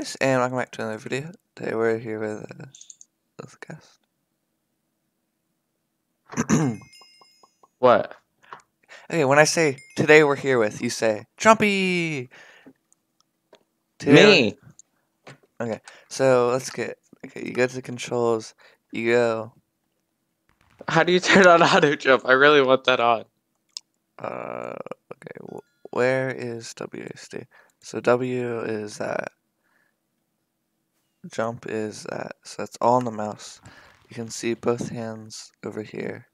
guys, and welcome back to another video. Today we're here with uh, a guest. What? okay, when I say today we're here with, you say Chompy. Today- Me? Okay, so let's get okay. You go to the controls. You go. How do you turn on auto jump? I really want that on. Uh, okay, wh- where is WASD? So W is that. Jump is that. So that's all on the mouse. You can see both hands over here.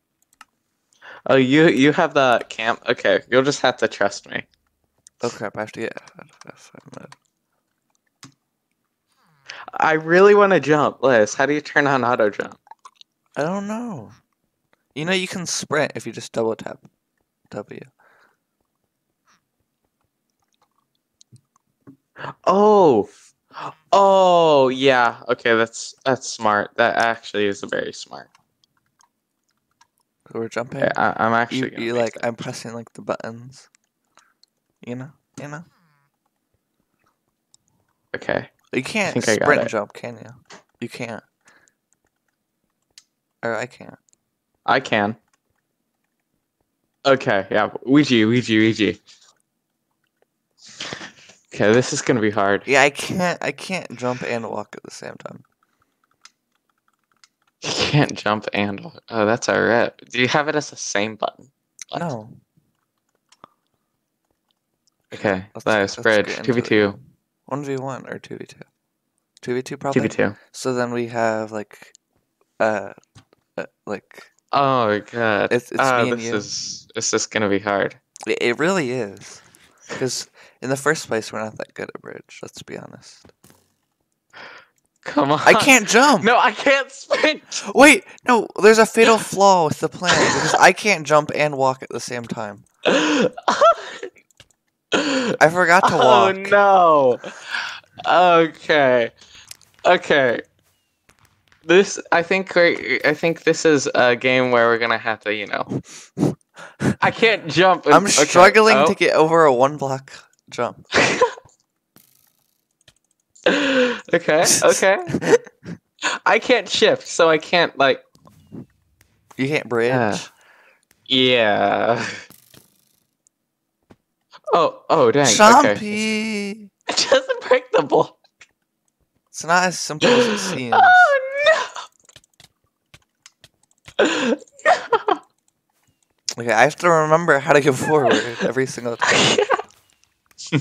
Oh, you you have the camp. Okay, you'll just have to trust me. Oh crap! I have to get F, F, F mode. I really want to jump, Liz. How do you turn on auto jump? I don't know. You know you can sprint if you just double tap W. Oh, oh yeah. Okay, that's that's smart. That actually is a very smart. So we're jumping. Okay, I, I'm actually. gonna you like that. I'm pressing like the buttons. You know, you know. Okay. You can't think I got sprint jump, can you? You can't. Or I can't. I can. Okay, yeah. Ouija, Ouija, Ouija. Okay, this is gonna be hard. Yeah, I can't. I can't jump and walk at the same time. You can't jump and walk. Oh, that's a rip. Do you have it as the same button? What? No. Okay, Let's- nice. let's Bridge. Two v two. One v one or two v two. Two v two probably. Two v two. So then we have like, uh, uh like Oh my god. It's- it's Ah, me and this you. is this is gonna be hard. it, it really is. Because in the first place, we're not that good at bridge. Let's be honest. Come on. I can't jump. No, I can't sprint. Wait, no. There's a fatal flaw with the plan because I can't jump and walk at the same time. I forgot to oh, walk. oh no. Okay. Okay. This I think I think this is a game where we're gonna have to, you know. I can't jump. and- I'm okay, struggling oh. to get over a one block jump. okay, okay. I can't shift, so I can't like You can't bridge. Yeah. Yeah. Oh, oh dang. Okay. Chompy. It doesn't break the block. It's not as simple as it seems. Oh no. Okay, I have to remember how to go forward every single time.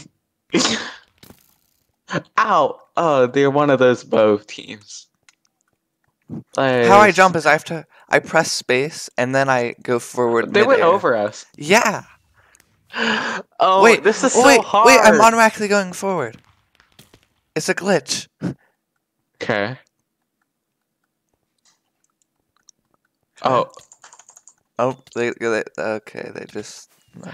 Ow! Oh, they're one of those bow teams. How I jump is I have to I press space and then I go forward. They went over us. Yeah. Oh, wait, this is so wait, hard. wait! I'm automatically going forward. It's a glitch. Okay. Oh, Oh, they, they okay. They just no.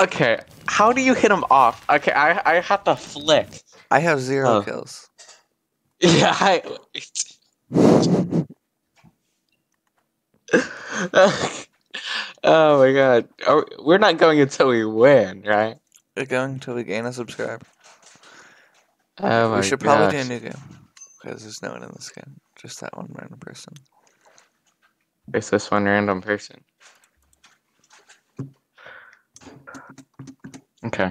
Okay. How do you hit him off? Okay, I I have to flick. I have zero Oh. kills. Yeah, I. oh my god. Are, we're not going until we win, right? We're going till we gain a subscriber. Oh my we should probably do a new game because there's no one in this game. Just that one random person. It's this one random person. Okay.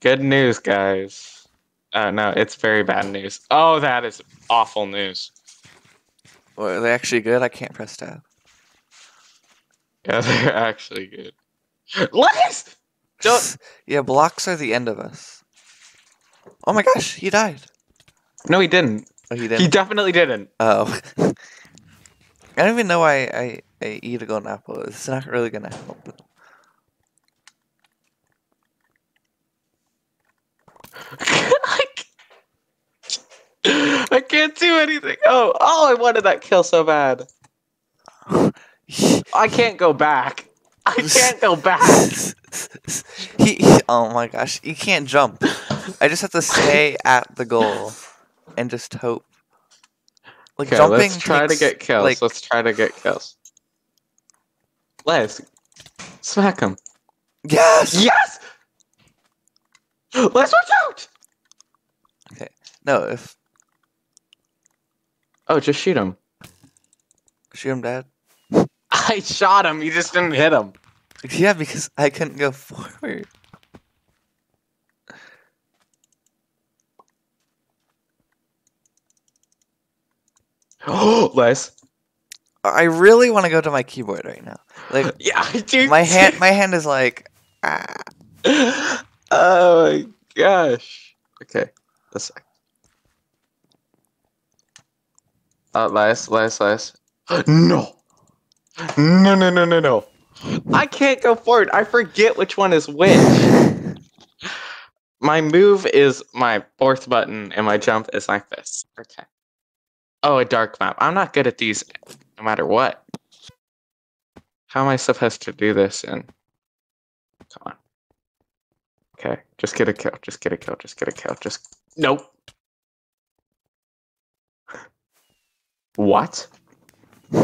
Good news, guys. Uh, no, it's very bad news. Oh, that is awful news. Well, are they actually good? I can't press tab. Yeah, they're actually good. Let's Don't- yeah, blocks are the end of us. Oh my gosh, he died. No, he didn't. Oh, he didn't. He definitely didn't. Oh. I don't even know why I, I eat a golden apple. It's not really gonna help. I can't do anything. Oh, oh, I wanted that kill so bad. I can't go back. I can't go back. he, he, oh my gosh, you can't jump. I just have to stay at the goal and just hope. Like Okay, jumping let's try to get kills. Like, let's try to get kills. Let's smack him. yes. Yes. Let's watch out. Okay. No, if Oh, just shoot him. shoot him dead. I shot him. You just didn't hit him. Yeah, because I couldn't go forward. Oh, Les. I really want to go to my keyboard right now. Like Yeah, I do. my hand, my hand is like, ah. oh my gosh. Okay, a sec. Uh, last, last, last. No. No, no, no, no, no. I can't go forward. I forget which one is which. my move is my fourth button, and my jump is like this. Okay. Oh, a dark map. I'm not good at these, no matter what. How am I supposed to do this? And come on. Okay, just get a kill. Just get a kill. Just get a kill. Just nope. What?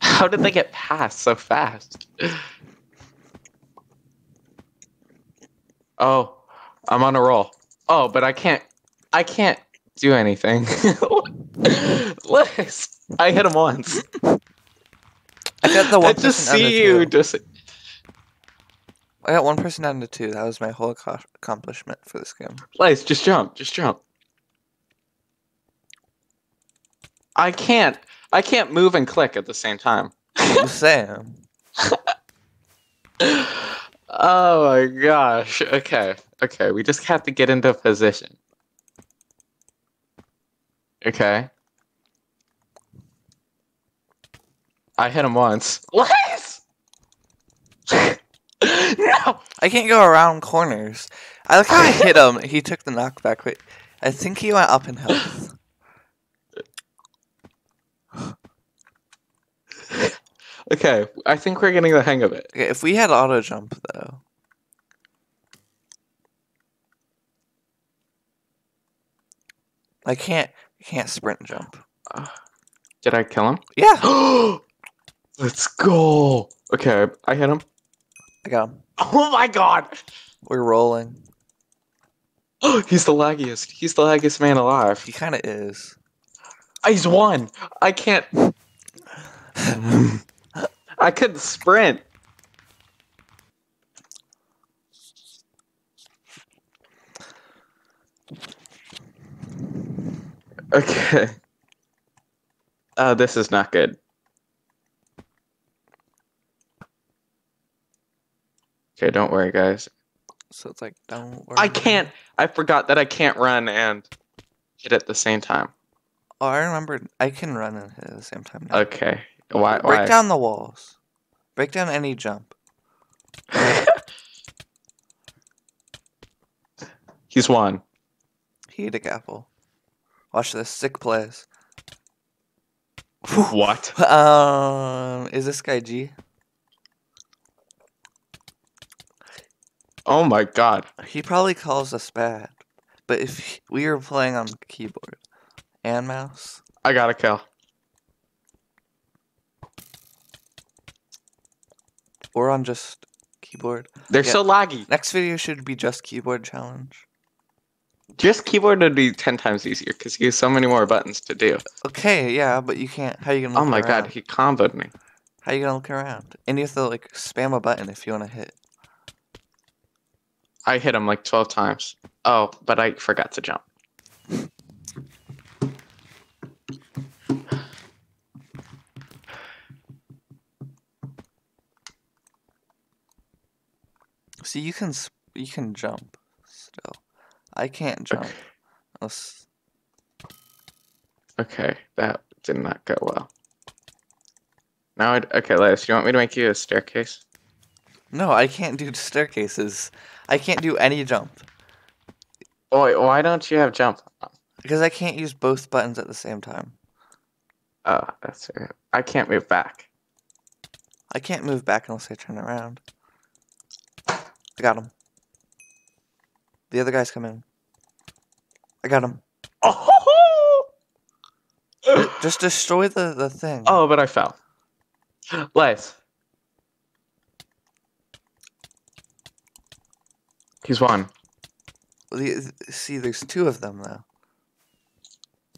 How did they get past so fast? Oh, I'm on a roll. Oh, but I can't. I can't do anything. Liz, I hit him once. I got the I one just person to see you just. I got one person down to two. That was my whole acco- accomplishment for this game. Liz, just jump. Just jump. I can't. I can't move and click at the same time. I'm oh my gosh. Okay. Okay. We just have to get into position. Okay. I hit him once. Liz! No! I can't go around corners. I like how I hit him. He took the knockback. Wait, I think he went up in health. Okay. I think we're getting the hang of it. Okay, if we had auto jump though. I can't. I can't sprint jump. Uh, did I kill him? Yeah, Let's go. Okay. I hit him. I got him. Oh my god! We're rolling. Oh, he's the laggiest. He's the laggiest man alive. He kind of is. He's one. I can't. I couldn't sprint. Okay. Oh, this is not good. Okay, don't worry, guys. So it's like, don't worry. I can't. I forgot that I can't run and hit at the same time. Oh, I remember. I can run and hit at the same time. Now. Okay. Why? Break why? down the walls. Break down any jump. He's won. He ate a apple. Watch this. Sick plays. What? Um, is this guy G? Oh my god. He probably calls us bad. But if we were playing on keyboard and mouse, I got a kill. or on just keyboard. They're Yeah. so laggy. Next video should be just keyboard challenge. Just keyboard would be ten times easier because you have so many more buttons to do. Okay, yeah, but you can't. How you gonna? Oh my around? god, he comboed me. How you gonna look around? And you have to like spam a button if you want to hit. I hit him like twelve times. Oh, but I forgot to jump. See, you can you can jump still. I can't jump. Okay. Unless, Okay, that did not go well. Now, I'd, okay, Les, you want me to make you a staircase? no, I can't do staircases. I can't do any jump wait, why don't you have jump? because I can't use both buttons at the same time. Oh, that's it. I can't move back. I can't move back unless I turn around. I got him. The other guy's coming. I got him. Oh, Just destroy the, the thing. oh, but I fell. Les. He's one. See, there's two of them though.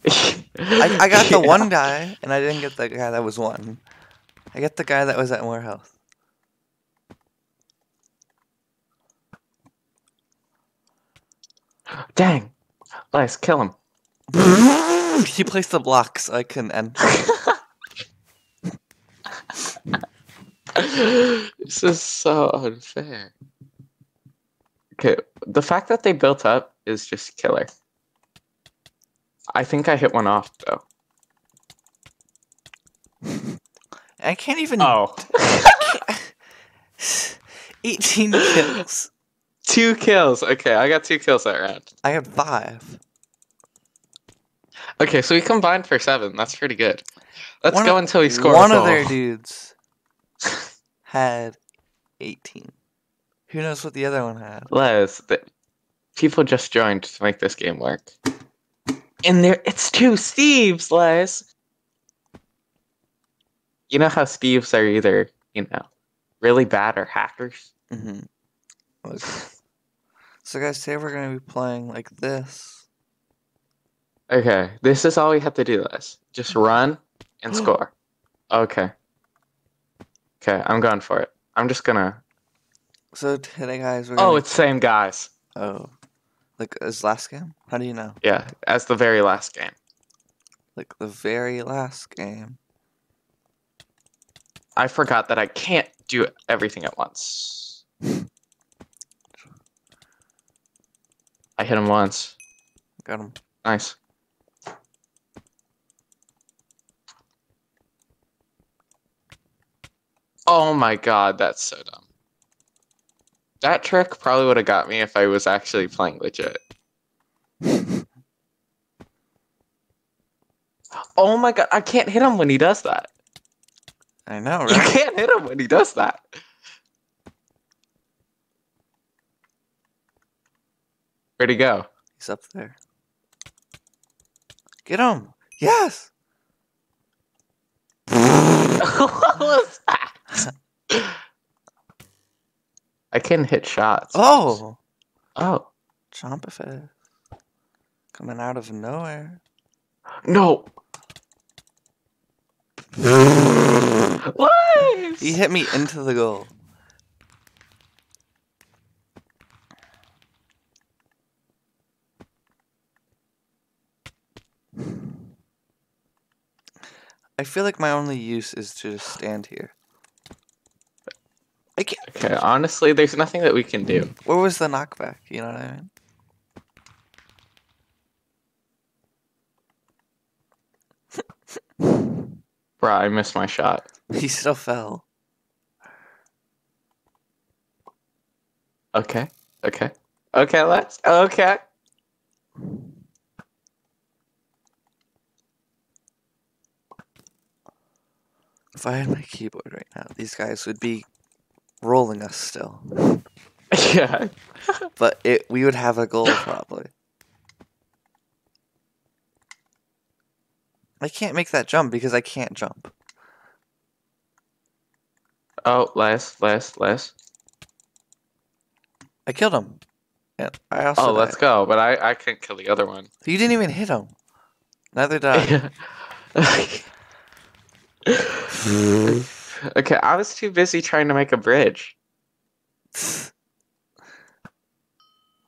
I, I got the Yeah. one guy, and I didn't get the guy that was one. I got the guy that was at more health. Dang. Nice, kill him. he placed the block so I couldn't end. this is so unfair. Okay, the fact that they built up is just killer. I think I hit one off though. I can't even. Oh. 18 kills. two kills. Okay, I got two kills that round. I had five. Okay, so we combined for seven. That's pretty good. Let's One go of- until we score. a One of their dudes had 18. Who knows what the other one had? Les, the, people just joined to make this game work. And there, it's two Steves, Les. You know how Steves are either, you know, really bad or hackers. Mm-hmm. So, guys, today we're going to be playing like this. Okay, this is all we have to do, Les. Just run and score. Okay. Okay, I'm going for it. I'm just gonna. So, today, guys, we're Oh, it's same guys. Oh. Like, as last game? How do you know? Yeah, as the very last game. Like, the very last game. I forgot that I can't do everything at once. I hit him once. Got him. Nice. Oh my god, that's so dumb. That trick probably would have got me if I was actually playing legit. Oh my god, I can't hit him when he does that. I know, You can't hit him when he does that. Where'd he go? He's up there. Get him! Yes! what was that? I can hit shots. Oh! Oh. Chompafest. Coming out of nowhere. No. what? He hit me into the goal. I feel like my only use is to just stand here. I can't. Okay, honestly, there's nothing that we can do. Where was the knockback? You know what I mean? Bruh, I missed my shot. He still fell. Okay. Okay. Okay, let's. Okay. If I had my keyboard right now, these guys would be rolling us still. yeah. But it we would have a goal probably. I can't make that jump because I can't jump. Oh, last, last, last. I killed him. And I also Oh, let's go. But I, I couldn't kill the other one. You didn't even hit him. Neither did I. okay, I was too busy trying to make a bridge.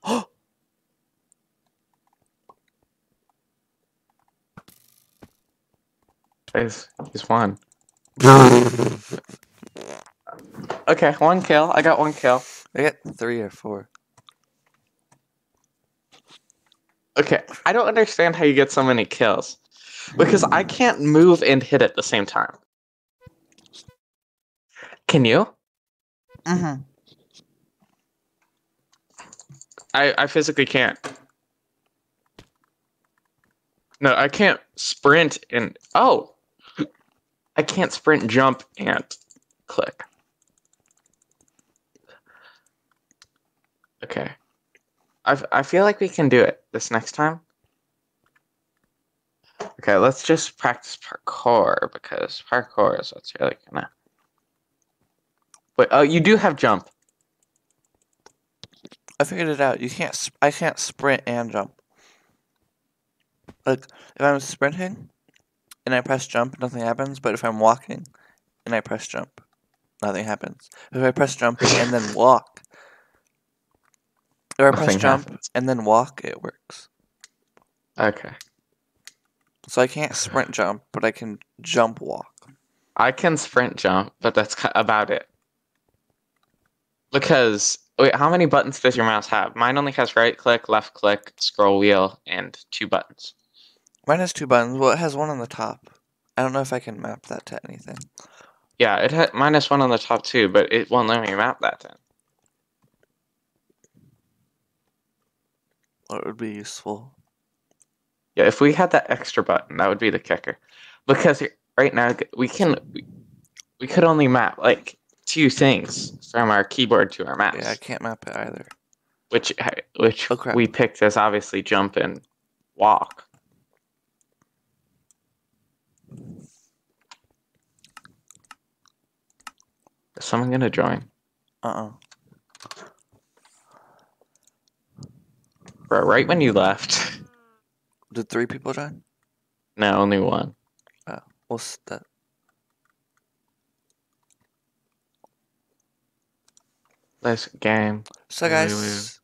He's, he's one. Okay, one kill. I got one kill. I got three or four. Okay, I don't understand how you get so many kills. Because I can't move and hit at the same time. Can you? Mm-hmm. I, I physically can't. No, I can't sprint and oh, I can't sprint, jump, and click. Okay, I I feel like we can do it this next time. Okay, let's just practice parkour because parkour is what's really gonna. Wait, oh, you do have jump. I figured it out. You can't. I can't sprint and jump. Like if I'm sprinting and I press jump, nothing happens. But if I'm walking and I press jump, nothing happens. If I press jump and then walk, or I press Nothing jump happens. and then walk, it works. Okay. So I can't sprint jump, but I can jump walk. I can sprint jump, but that's about it. Because wait, how many buttons does your mouse have? Mine only has right click, left click, scroll wheel, and two buttons. Mine has two buttons. Well, it has one on the top. I don't know if I can map that to anything. Yeah, it had minus one on the top too, but it won't let me map that then. What would be useful? Yeah, if we had that extra button, that would be the kicker. Because right now we can we, we could only map like two things from our keyboard to our mouse, Yeah, I can't map it either. which which Oh, we picked as obviously jump and walk. Is someone gonna join? Uh Bro, right when you left. uh Did three people join? No, only one. What's that? This game. So guys.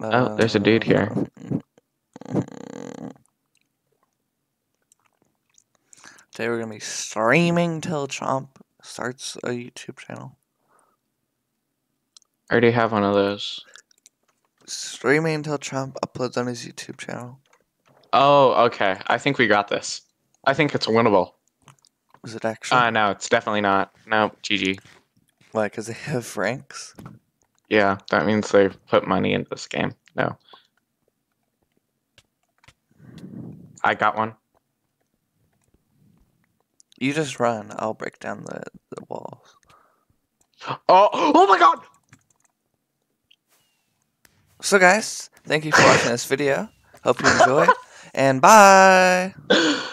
Oh, there's a dude here. Today we're gonna be streaming till Chomp starts a YouTube channel. I already have one of those. Streaming until Chomp uploads on his YouTube channel. Oh, okay. I think we got this. I think it's winnable. Is it actually? Uh, no, it's definitely not. No, GG. Why? Because they have ranks. Yeah, that means they've put money into this game. No. I got one. You just run. I'll break down the, the walls. Oh, oh my god! So guys, thank you for watching this video. Hope you enjoyed. And bye!